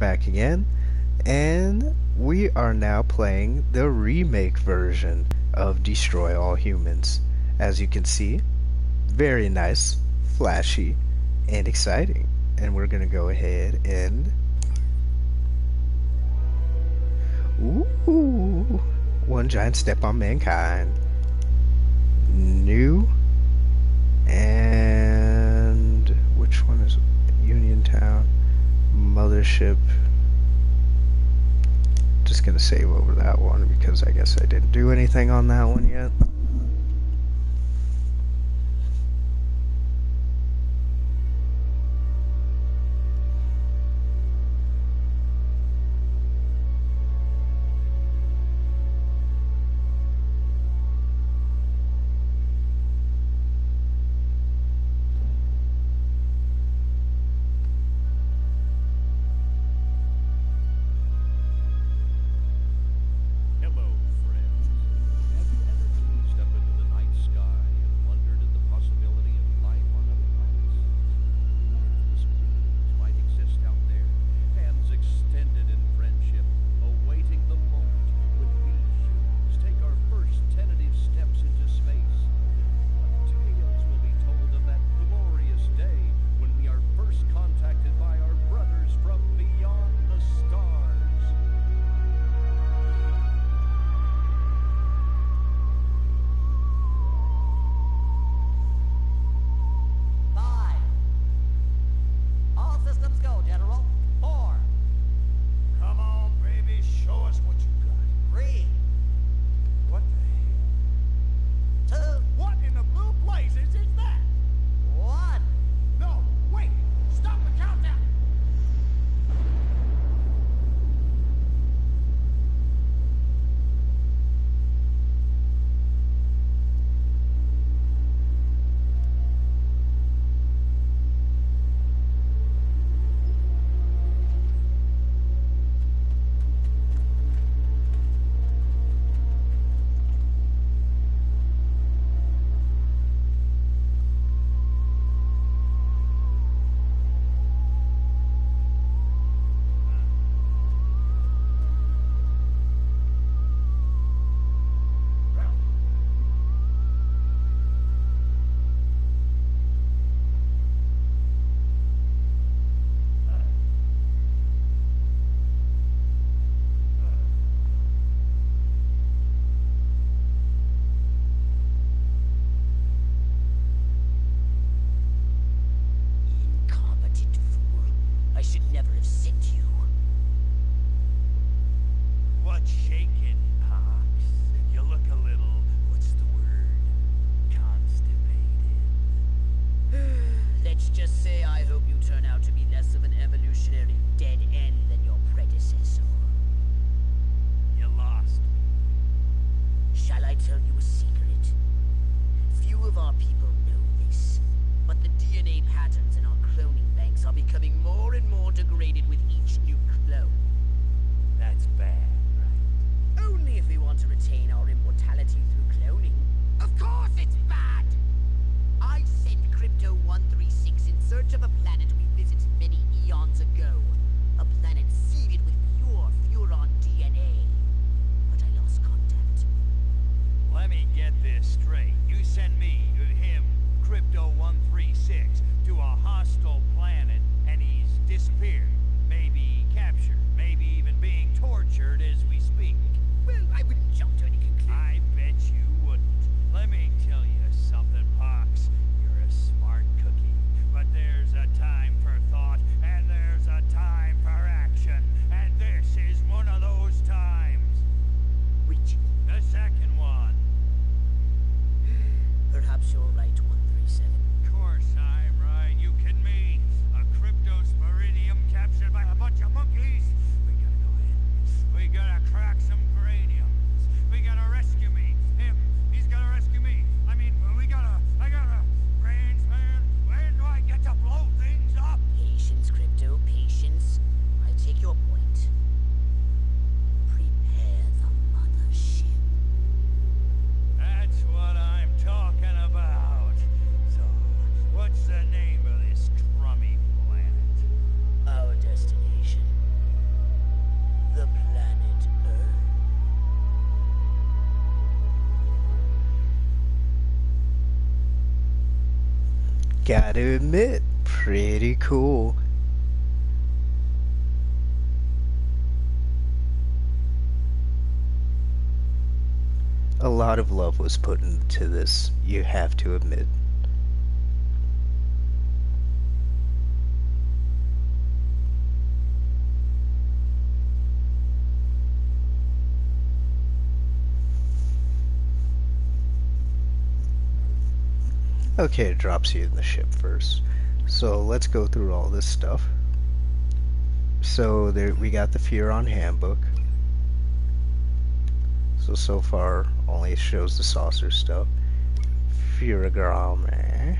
back again, and we are now playing the remake version of Destroy All Humans. As you can see, very nice, flashy, and exciting. And we're gonna go ahead and Ooh, one giant step on mankind. New and which one is Uniontown? Mothership. Just gonna save over that one because I guess I didn't do anything on that one yet. Gotta admit, pretty cool. A lot of love was put into this, you have to admit. Okay, it drops you in the ship first. So let's go through all this stuff. So there we got the Furon handbook. So so far only shows the saucer stuff. Furogram. Eh?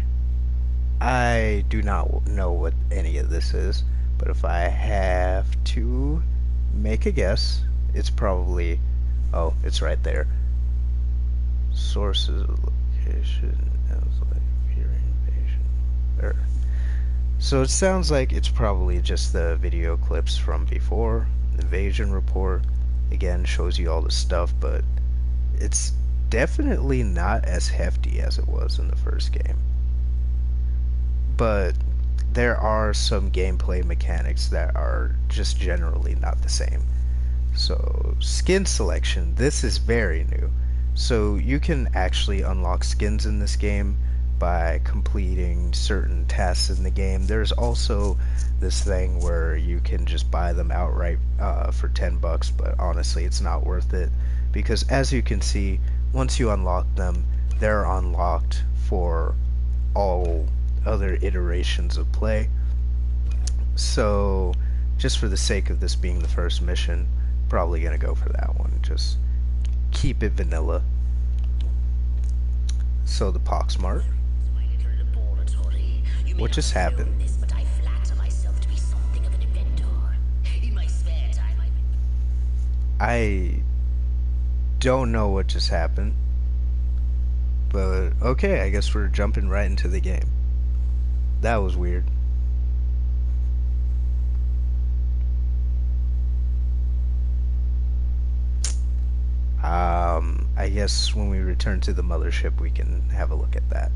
I do not know what any of this is, but if I have to make a guess, it's probably oh, it's right there. Sources location So it sounds like it's probably just the video clips from before. Invasion report again shows you all the stuff, but it's definitely not as hefty as it was in the first game. But there are some gameplay mechanics that are just generally not the same. So, skin selection, this is very new. So, you can actually unlock skins in this game by completing certain tests in the game. There's also this thing where you can just buy them outright uh, for 10 bucks, but honestly, it's not worth it because as you can see, once you unlock them, they're unlocked for all other iterations of play. So, just for the sake of this being the first mission, probably gonna go for that one. Just keep it vanilla. So the Pox Poxmart. What just happened? I don't know what just happened. But okay, I guess we're jumping right into the game. That was weird. Um, I guess when we return to the mothership, we can have a look at that.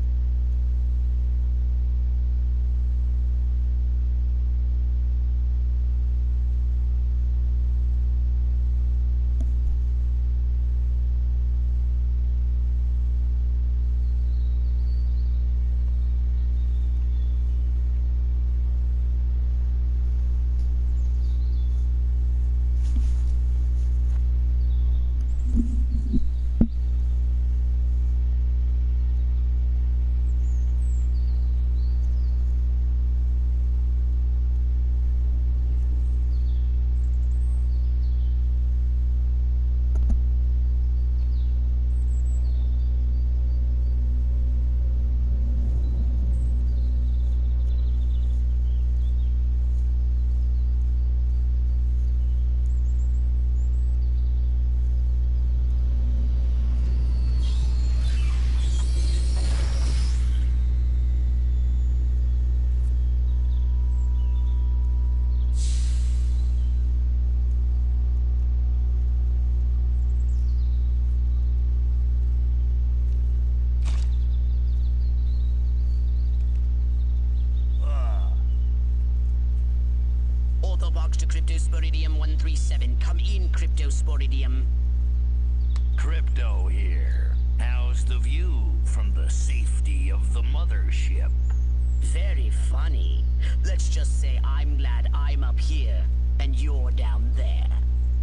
Cryptosporidium 137. Come in, Cryptosporidium. Crypto here. How's the view from the safety of the mothership? Very funny. Let's just say I'm glad I'm up here and you're down there.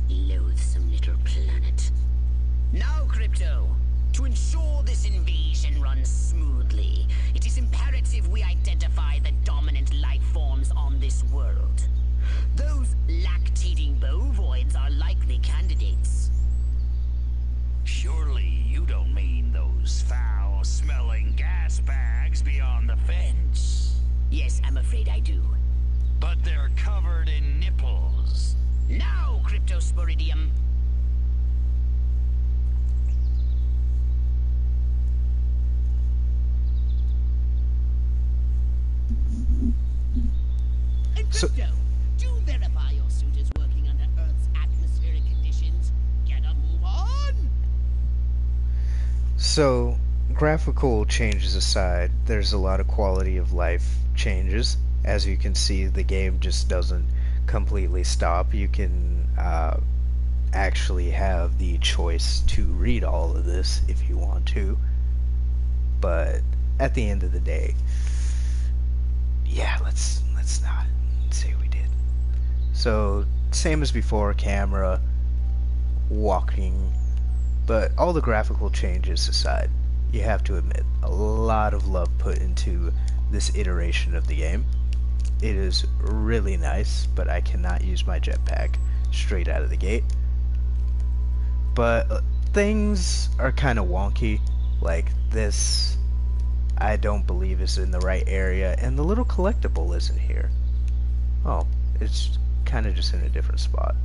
Loathsome little planet. Now, Crypto, to ensure this invasion runs smoothly, it is imperative we identify the dominant life forms on this world. Those lactating bovoids are likely candidates. Surely you don't mean those foul-smelling gas bags beyond the fence? Yes, I'm afraid I do. But they're covered in nipples. Now, Cryptosporidium! So- So, graphical changes aside, there's a lot of quality of life changes. As you can see, the game just doesn't completely stop. You can uh, actually have the choice to read all of this if you want to. But at the end of the day, yeah, let's let's not say we did. So same as before, camera, walking, but all the graphical changes aside, you have to admit a lot of love put into this iteration of the game. It is really nice, but I cannot use my jetpack straight out of the gate. But uh, things are kind of wonky, like this I don't believe is in the right area, and the little collectible isn't here. Oh, it's kind of just in a different spot.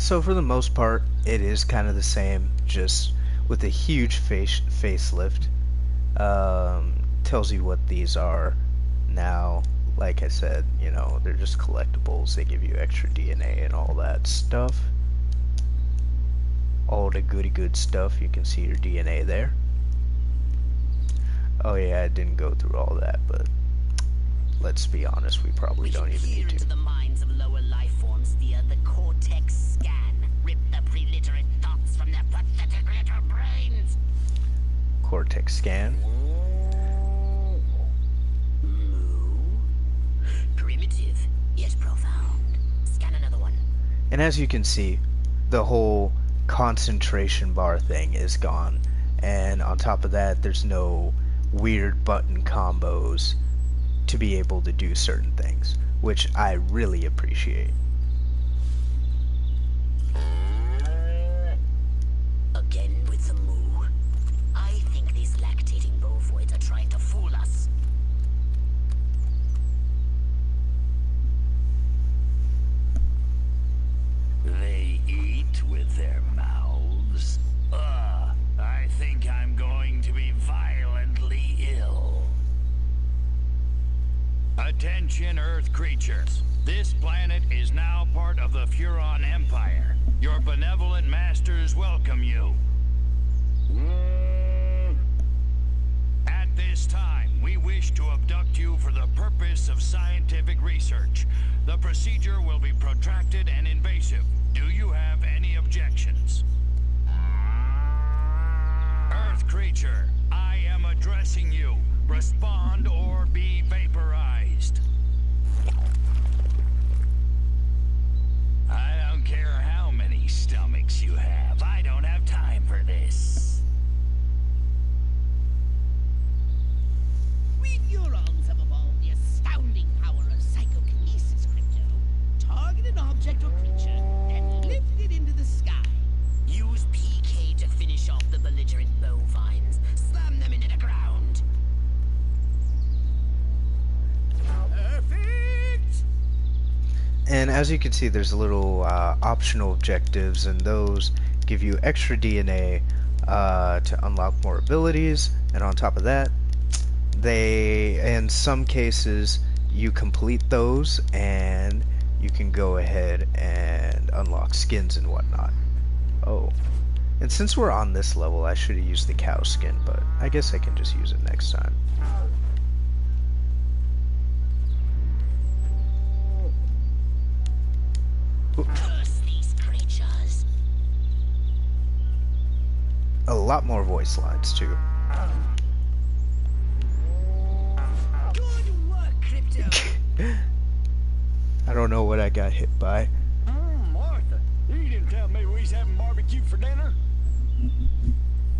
So for the most part, it is kind of the same, just with a huge face facelift. Um, tells you what these are now. Like I said, you know, they're just collectibles. They give you extra DNA and all that stuff all the goody good stuff. You can see your DNA there. Oh yeah, I didn't go through all that, but let's be honest, we probably we don't even need to. Cortex scan. Primitive, yet profound. Scan another one. And as you can see, the whole concentration bar thing is gone. And on top of that, there's no weird button combos to be able to do certain things, which I really appreciate. This time, we wish to abduct you for the purpose of scientific research. The procedure will be protracted and invasive. Do you have any objections? Earth creature, I am addressing you. Respond or be vaporized. I don't care how many stomachs you have. I don't have time for this. Neurons have evolved the astounding power of psychokinesis, Crypto. Target an object or creature, then lift it into the sky. Use PK to finish off the belligerent bovines. Slam them into the ground. Perfect! And as you can see, there's a little uh, optional objectives, and those give you extra DNA uh, to unlock more abilities. And on top of that, they, in some cases, you complete those, and you can go ahead and unlock skins and whatnot. Oh. And since we're on this level, I should have used the cow skin, but I guess I can just use it next time. A lot more voice lines, too. I don't know what I got hit by. Mm, Martha, you didn't tell me we was having barbecue for dinner.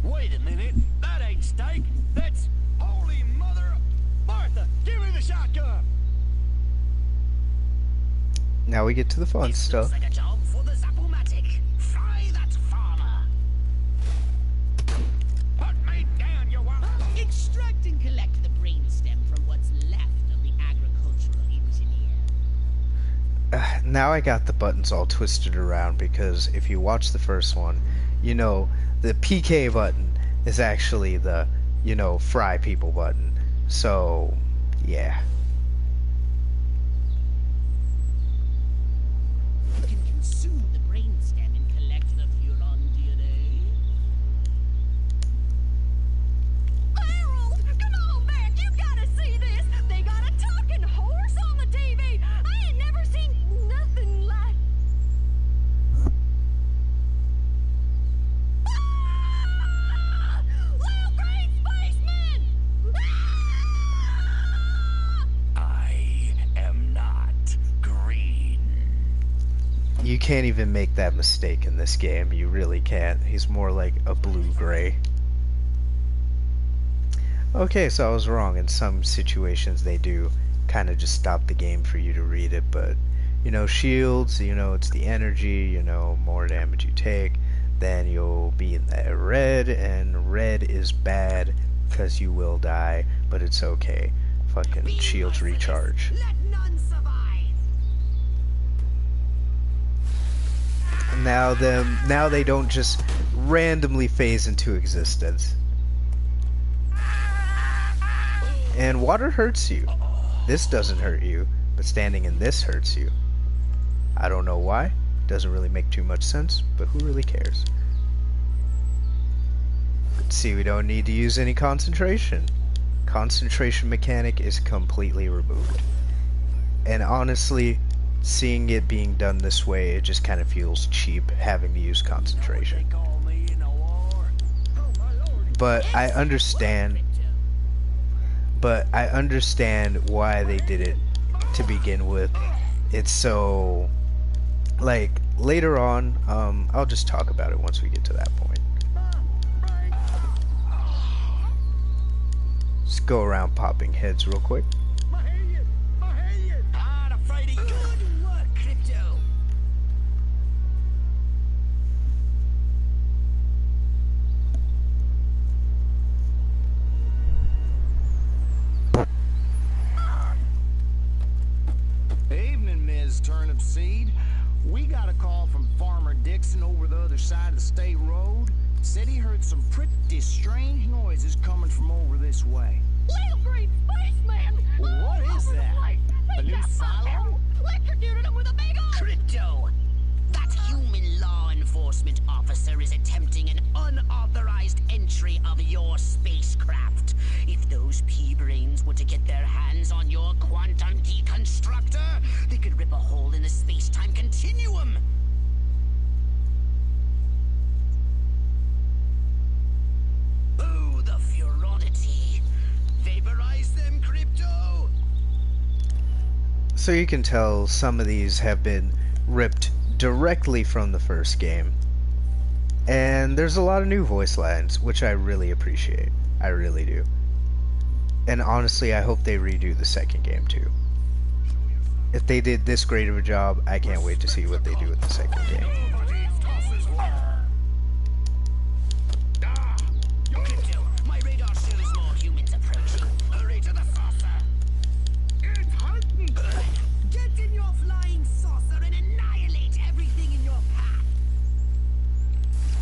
Wait a minute, that ain't steak. That's holy mother. Martha, give me the shotgun. Now we get to the fun This stuff. like now I got the buttons all twisted around because if you watch the first one, you know the PK button is actually the, you know, fry people button. So, yeah. Can't even make that mistake in this game. You really can't. He's more like a blue-gray. Okay, so I was wrong. In some situations they do kind of just stop the game for you to read it, but you know, shields, you know, it's the energy, you know, more damage you take, then you'll be in that red, and red is bad because you will die, but it's okay. Fucking shields recharge. Now them, now they don't just randomly phase into existence. And water hurts you. This doesn't hurt you, but standing in this hurts you. I don't know why. Doesn't really make too much sense, but who really cares? See, we don't need to use any concentration. Concentration mechanic is completely removed. And honestly, seeing it being done this way, it just kind of feels cheap having to use concentration. But I understand but I understand why they did it to begin with. It's so like later on, um, I'll just talk about it once we get to that point. Let's go around popping heads real quick. Side of the state road. Said he heard some pretty strange noises coming from over this way. Little green spaceman! What is that? A new silo? Uh, electrocuted him with a big old... Crypto. That uh. human law enforcement officer is attempting an unauthorized entry of your spacecraft. If those P-brains were to get their hands on your quantum deconstructor, they could rip a hole in the space-time continuum. So you can tell some of these have been ripped directly from the first game. And there's a lot of new voice lines, which I really appreciate. I really do. And honestly, I hope they redo the second game too. If they did this great of a job, I can't wait to see what they do with the second game.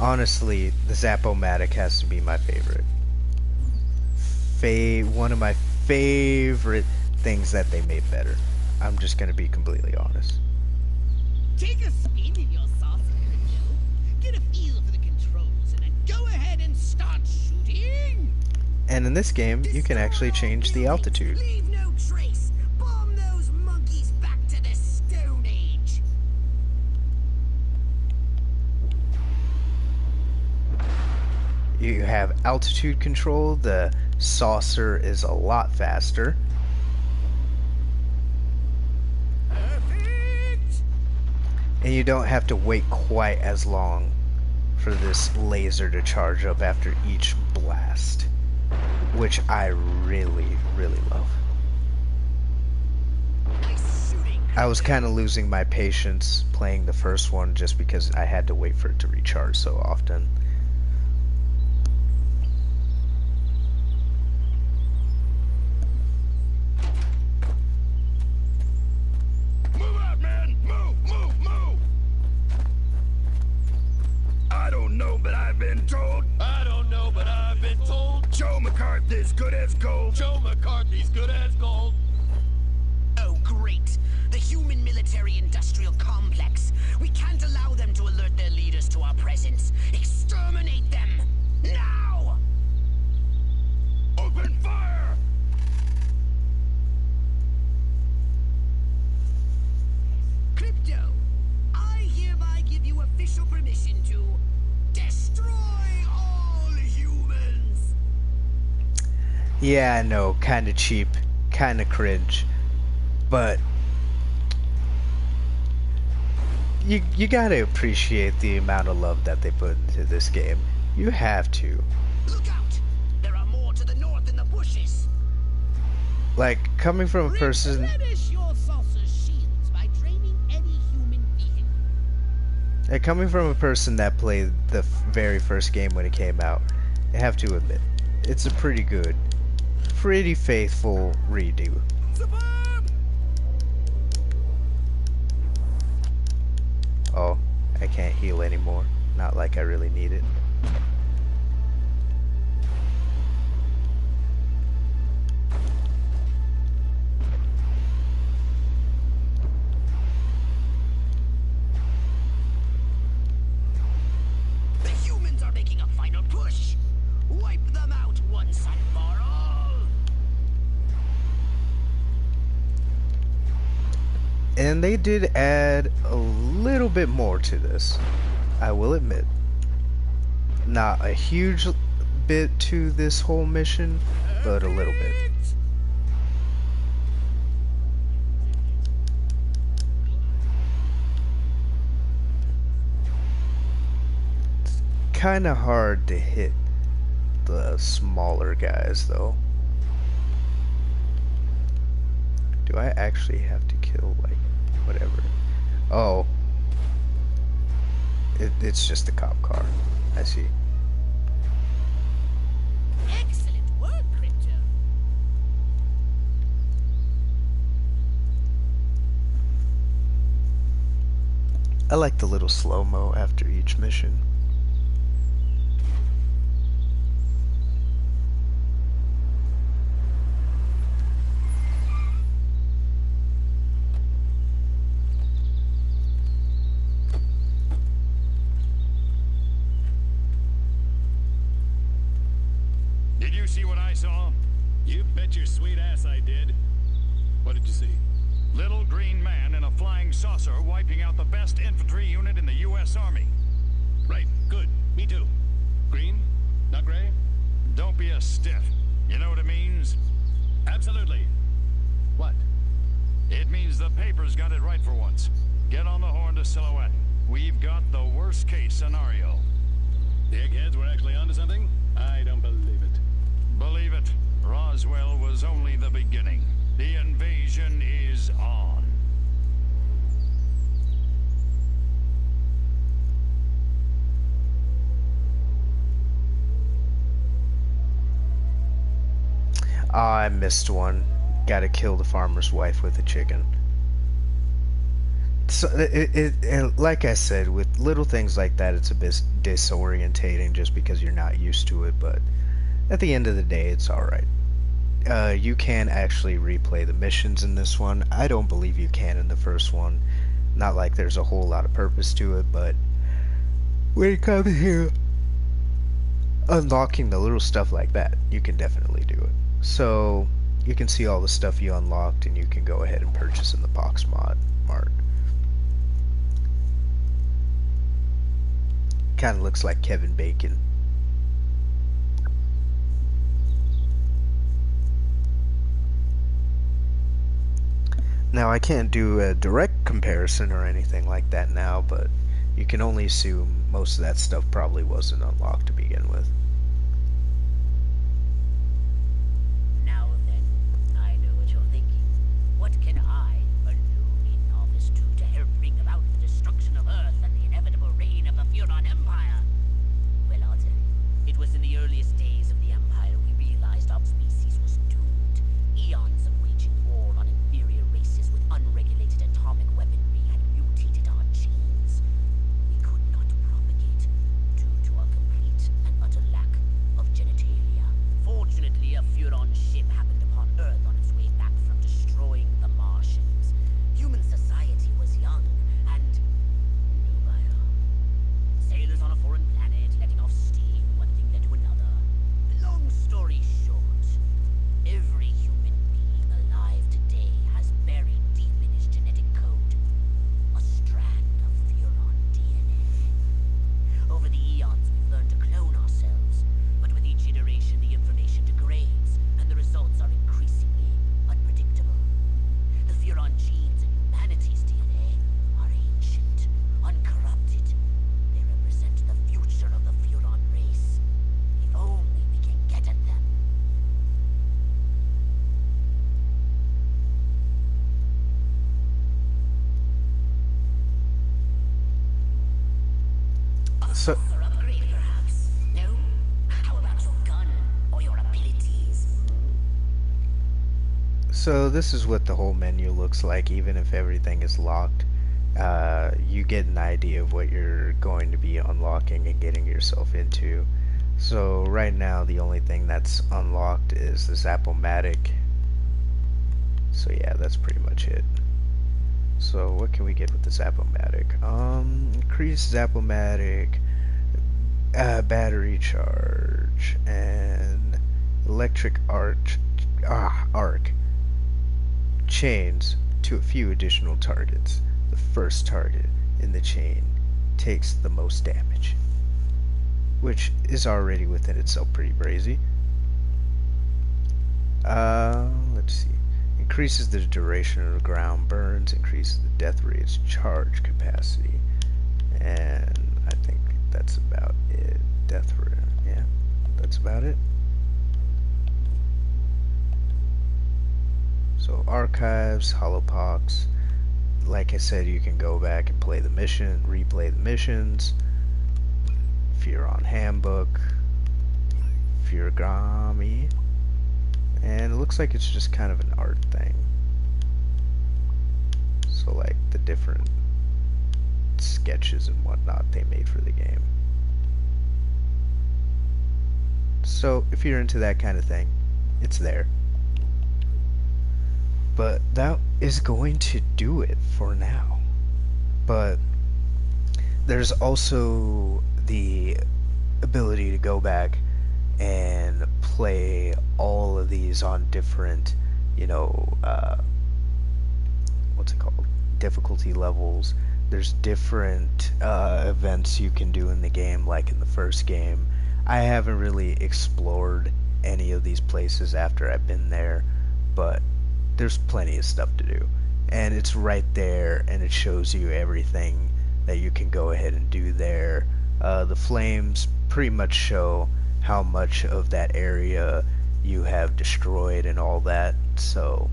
Honestly, the Zapomatic has to be my favorite. Fa- one of my favorite things that they made better. I'm just gonna be completely honest. Take a spin in your saucer. Get a feel for the controls and then go ahead and start shooting! And in this game, you can actually change the altitude. You have altitude control, the saucer is a lot faster. Perfect! And you don't have to wait quite as long for this laser to charge up after each blast. Which I really, really love. I was kind of losing my patience playing the first one just because I had to wait for it to recharge so often. McCarthy's good as gold. Joe McCarthy's good as gold. Oh, great. The human military industrial complex. We can't allow them to alert their leaders to our presence. Exterminate them! Now! Open fire! Yeah, I know, kind of cheap, kind of cringe, but you you gotta appreciate the amount of love that they put into this game. You have to. Look out! There are more to the north in the bushes. Like coming from a person Replenish your saucer's shields by draining any human vehicle. like coming from a person that played the f- very first game when it came out. I have to admit, it's a pretty good, pretty faithful redo. Oh, I can't heal anymore. Not like I really need it. And they did add a little bit more to this. I will admit. Not a huge bit to this whole mission, but a little bit. Kind of hard to hit the smaller guys, though. Do I actually have to kill, like, whatever? Oh. It, it's just a cop car. I see. Excellent work, Crypto. I like the little slow-mo after each mission. Did you see what I saw? You bet your sweet ass I did. What did you see? Little green man in a flying saucer wiping out the best infantry unit in the U.S. Army. Right, good. Me too. Green? Not gray? Don't be a stiff. You know what it means? Absolutely. What? It means the paper's got it right for once. Get on the horn to Silhouette. We've got the worst case scenario. Eggheads were actually onto something? I don't believe it. Believe it, Roswell was only the beginning. The invasion is on. Ah, I missed one. Gotta kill the farmer's wife with a chicken. So, it, it, it, like I said, with little things like that, it's a bit disorientating just because you're not used to it. But at the end of the day, it's all right. Uh, you can actually replay the missions in this one. I don't believe you can in the first one. Not like there's a whole lot of purpose to it, but when it comes here, unlocking the little stuff like that, you can definitely do it. So you can see all the stuff you unlocked, and you can go ahead and purchase in the box Mod Mart. Kind of looks like Kevin Bacon. Now I can't do a direct comparison or anything like that now, but you can only assume most of that stuff probably wasn't unlocked to begin with. So this is what the whole menu looks like, even if everything is locked. Uh, you get an idea of what you're going to be unlocking and getting yourself into. So right now, the only thing that's unlocked is the Zapomatic. So yeah, that's pretty much it. So what can we get with the Zapomatic? Um, increase Zapomatic, uh, battery charge, and electric arch, ah, arc chains to a few additional targets. The first target in the chain takes the most damage, which is already within itself pretty brazy. Uh, let's see. Increases the duration of the ground burns, increases the Death Ray's charge capacity, and I think that's about it. Death Ray, yeah, that's about it. So archives, holopox. Like I said, you can go back and play the mission, replay the missions. Furon handbook, Furigami, and it looks like it's just kind of an art thing. So like the different sketches and whatnot they made for the game. So if you're into that kind of thing, it's there. But that is going to do it for now. But there's also the ability to go back and play all of these on different, you know, uh, what's it called? Difficulty levels. There's different uh, events you can do in the game, like in the first game. I haven't really explored any of these places after I've been there, but there's plenty of stuff to do. And it's right there, and it shows you everything that you can go ahead and do there. Uh, the flames pretty much show how much of that area you have destroyed and all that. So,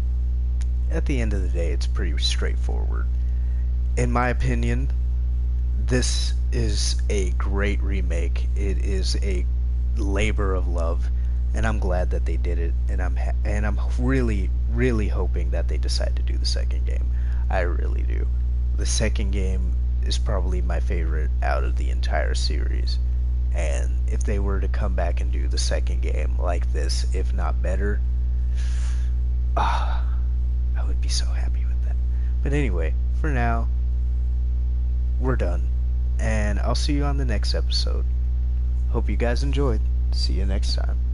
at the end of the day, it's pretty straightforward. In my opinion, this is a great remake. It is a labor of love, and I'm glad that they did it. And I'm ha- and I'm really, really hoping that they decide to do the second game. I really do. The second game is probably my favorite out of the entire series. And if they were to come back and do the second game like this, if not better, ah, I would be so happy with that. But anyway, for now, we're done. And I'll see you on the next episode. Hope you guys enjoyed. See you next time.